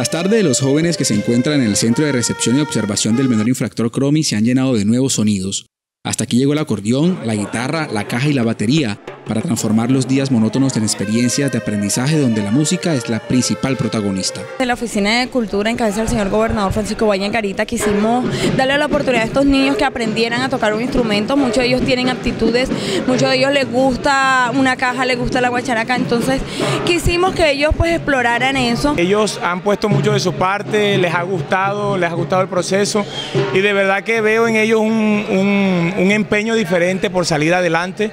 Las tardes de los jóvenes que se encuentran en el Centro de Recepción y Observación del Menor Infractor Cromi se han llenado de nuevos sonidos. Hasta aquí llegó el acordeón, la guitarra, la caja y la batería, para transformar los días monótonos en experiencias de aprendizaje donde la música es la principal protagonista. En la Oficina de Cultura, en cabeza del señor gobernador Francisco Valle en Carita, quisimos darle la oportunidad a estos niños que aprendieran a tocar un instrumento. Muchos de ellos tienen aptitudes, muchos de ellos les gusta una caja, les gusta la guacharaca, entonces quisimos que ellos pues exploraran eso. Ellos han puesto mucho de su parte, les ha gustado, les ha gustado el proceso y de verdad que veo en ellos un, un, un empeño diferente por salir adelante.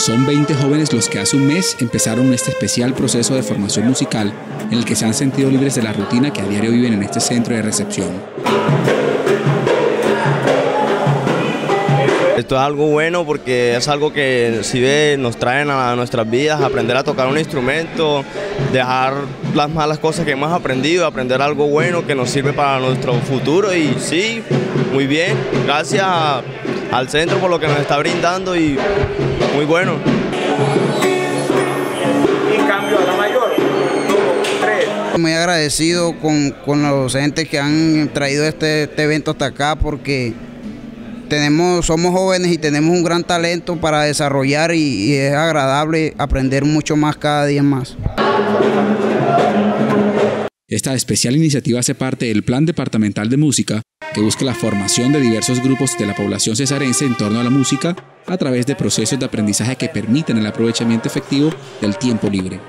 Son 20 jóvenes los que hace un mes empezaron este especial proceso de formación musical en el que se han sentido libres de la rutina que a diario viven en este centro de recepción. Esto es algo bueno porque es algo que si ve nos traen a nuestras vidas, aprender a tocar un instrumento, dejar las malas cosas que hemos aprendido, aprender algo bueno que nos sirve para nuestro futuro y sí, muy bien, gracias al centro por lo que nos está brindando y muy bueno. Y cambio a la mayor, Muy agradecido con, con los docentes que han traído este, este evento hasta acá porque tenemos, somos jóvenes y tenemos un gran talento para desarrollar y, y, es agradable aprender mucho más cada día más. Esta especial iniciativa hace parte del Plan Departamental de Música que busca la formación de diversos grupos de la población cesarense en torno a la música a través de procesos de aprendizaje que permiten el aprovechamiento efectivo del tiempo libre.